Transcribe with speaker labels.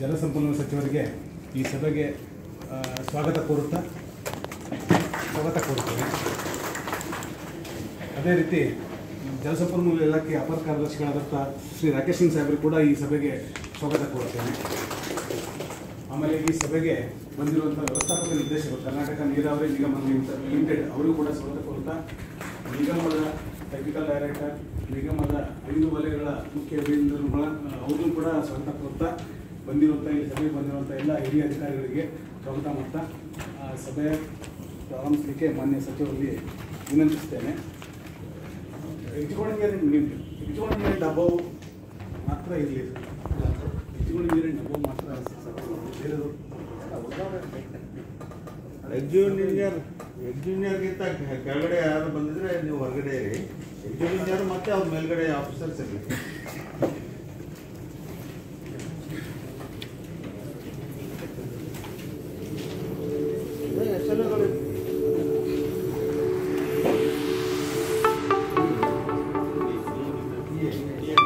Speaker 1: ಜಲಸಂಪನ್ಮೂಲ ಸಚಿವರಿಗೆ ಈ ಸಭೆಗೆ ಸ್ವಾಗತ ಕೋರುತ್ತಾ? ಸ್ವಾಗತ ಕೋರುತ್ತೇವೆ ಅದೇ ರೀತಿ, ಜಲಸಂಪನ್ಮೂಲ ಇಲಾಖೆ ಅಪರ ಕಾರ್ಯದರ್ಶಿಗಳಾದಂಥ ಶ್ರೀ ರಾಕೇಶ್ ಸಿಂಗ್ ಸಾಹೇಬರು ಕೂಡ ಈ ಸಭೆಗೆ ಸ್ವಾಗತ ಕೋರುತ್ತೇನೆ. ಆಮೇಲೆ ಈ ಸಭೆಗೆ ಬಂದಿರುವಂಥ ವ್ಯವಸ್ಥಾಪಕ ನಿರ್ದೇಶಕರು ಕರ್ನಾಟಕ ನೀರಾವರಿ ನಿಗಮ ಲಿಮಿಟೆಡ್ ಅವರಿಗೂ ಕೂಡ ಸ್ವಾಗತ ಕೋರುತ್ತಾ, ನಿಗಮದ ಟೆಕ್ನಿಕಲ್ ಡೈರೆಕ್ಟರ್ ನಿಗಮದ ಐದು ವಲಯಗಳ ಮುಖ್ಯ ಅಭಿಯಂತರುಗಳ ಅವ್ರಿಗೂ ಕೂಡ ಸ್ವಾಗತ ಕೋರುತ್ತಾ ಬಂದಿರುವಂಥ ಈ ಸಭೆಗೆ ಬಂದಿರುವಂಥ ಎಲ್ಲ ಹಿರಿಯ ಅಧಿಕಾರಿಗಳಿಗೆ ಸ್ವಾಗತ ಮಾಡ್ತಾ ಸಭೆ ಪ್ರಾರಂಭಿಸಲಿಕ್ಕೆ ಮಾನ್ಯ ಸಚಿವರಲ್ಲಿ ವಿನಂತಿಸ್ತೇನೆ. ಎಜ್ಜುಗೊಂಡು ನೀರಿನ ಡಬ್ಬವು ಮಾತ್ರ ಇರಲಿ ಎಜ್ಜುಗೊಂಡು ನೀರಿನ ಡಬ್ಬವು ಮಾತ್ರ ಬೇರೆದು
Speaker 2: ಎಂಜಿನಿಯರ್ ಎಕ್ಸಿಕ್ಯೂಟಿವ್ಗಿಂತ ಕೆಳಗಡೆ ಯಾರು ಬಂದಿದ್ರೆ ನೀವು ಹೊರಗಡೆ ಇರಿ. ಎಂಜಿನಿಯರ್ ಮತ್ತೆ ಅವ್ರ ಮೇಲ್ಗಡೆ ಆಫೀಸರ್ಸ್ ಇರಲಿ. yeah.